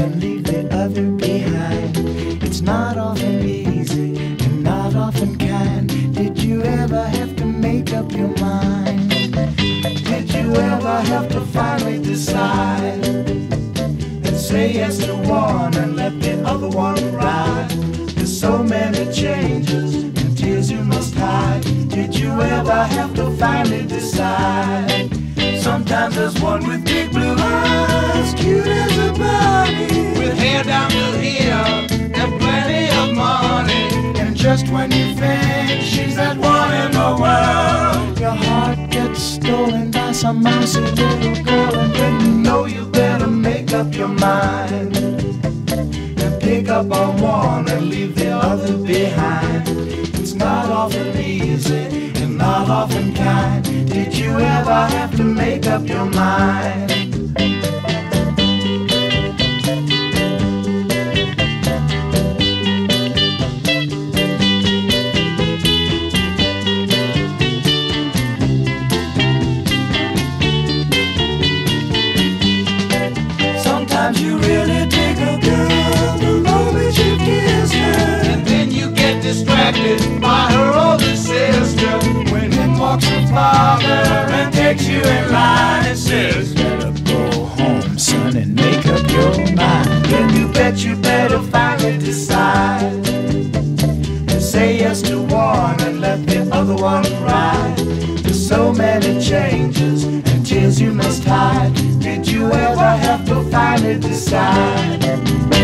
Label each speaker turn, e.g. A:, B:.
A: and leave the other behind. It's not often easy and not often kind. Did you ever have to make up your mind? Did you ever have to finally decide? And say yes to one and let the other one ride. There's so many changes and tears you must hide. Did you ever have to finally decide? Sometimes there's one with me. Just when you think she's that one in the world, your heart gets stolen by some mousy little girl, and then you know you better make up your mind and pick up on one and leave the other behind. It's not often easy and not often kind. Did you ever have to make up your mind? By her older sister. When in walks her father and takes you in line and says, Better go home, son, and make up your mind. Then you bet you better finally decide. And say yes to one and let the other one ride. There's so many changes and tears you must hide. Did you ever have to finally decide?